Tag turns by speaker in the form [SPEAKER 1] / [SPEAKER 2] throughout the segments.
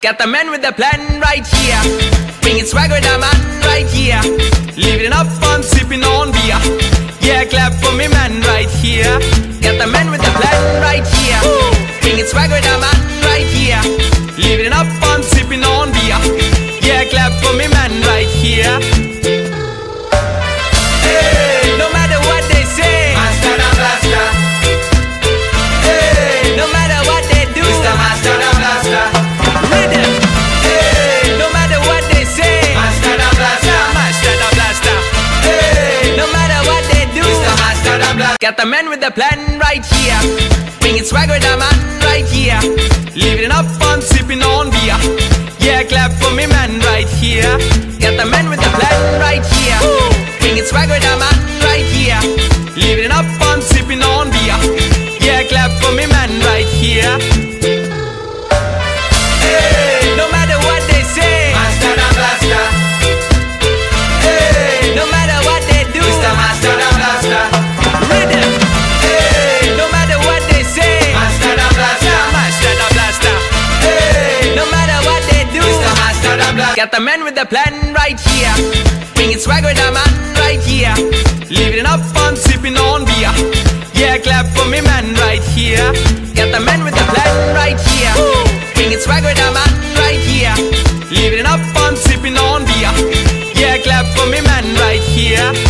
[SPEAKER 1] Got the man with the plan right here. Bringing swag with the man right here. Living it up fun, sipping on beer. Yeah, clap for me, man, right here. Got the man with the plan right here. Bringing swag with the man right here. Living it up fun, sipping on beer. Yeah, clap for me, man, right here.
[SPEAKER 2] Master the
[SPEAKER 1] Got the man with the plan right here. Bringing swag with the man right here. Living up fun, sipping on beer. Yeah, clap for me, man, right here. Got the man with the plan right here. Bringing swag with the Got the man with the plan right here. Bringing swag with the man right here. Living up fun, sipping on beer. Yeah, clap for me, man, right here. Got the man with the plan right here. Bringing swag with the man right here. Living up fun, sipping on beer. Yeah, clap for me, man, right here.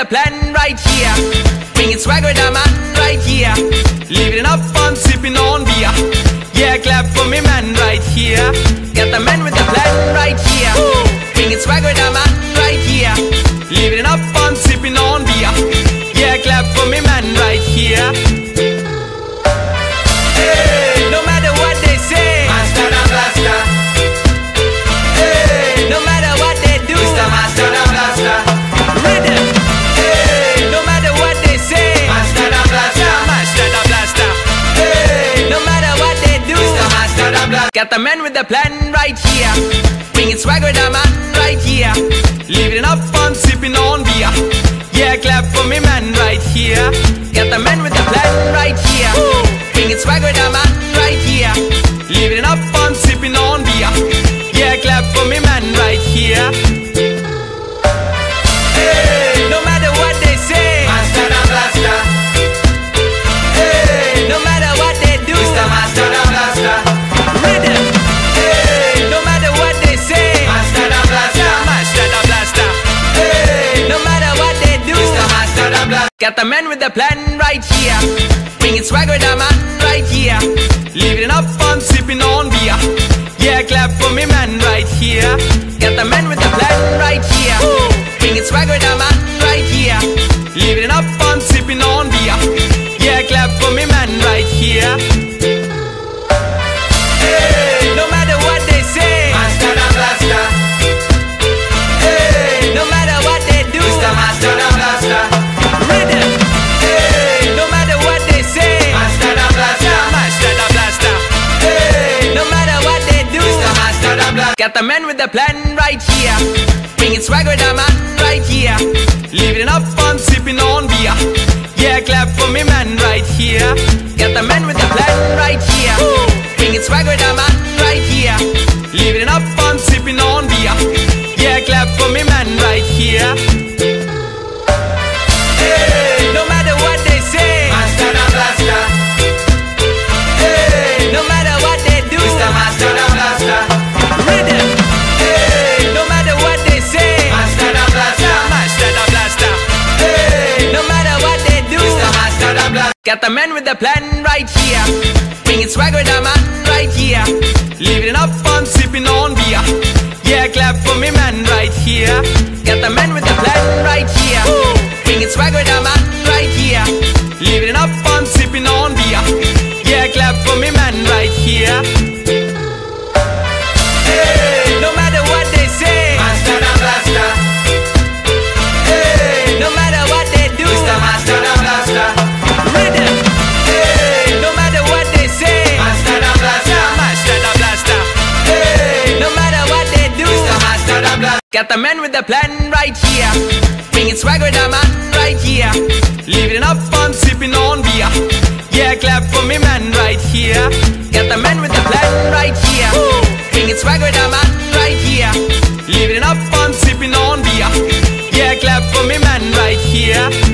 [SPEAKER 2] The
[SPEAKER 1] plan right here. Bringing swag with the man right here. Living up fun, sipping on beer. Yeah, clap for me, man, right here. Got the man Got the man with the plan right here. Bringing swag with the man right here. Living up fun, sipping on beer. Yeah, clap for me, man, right here. Got the man with the plan right here. Bringing swag with the man right here. Living up fun, sipping on beer. Yeah, clap for me, man, Got the man with the plan right here. Bringing swag with the man right here. Living it up fun, sipping on beer. Yeah, clap for me, man, right here. Got the man with the plan right here. Bringing swag with the man right here. Living it up fun, sipping on beer. Yeah, clap for me, man, right here. Got the man with the plan right here. Bringing swag with the man right here. Living up fun, sipping on beer. Yeah, clap for me, man, right here. Got the man with the plan right here. Got the man with the plan right here. Got the man with the plan right here. Bringing swag with the man right here. Living it up on sipping on beer. Yeah, clap for me man right here. Got the man with the plan right here. Bringing swag with the man right here. Living it up on sipping on beer. Yeah, clap for me man right here.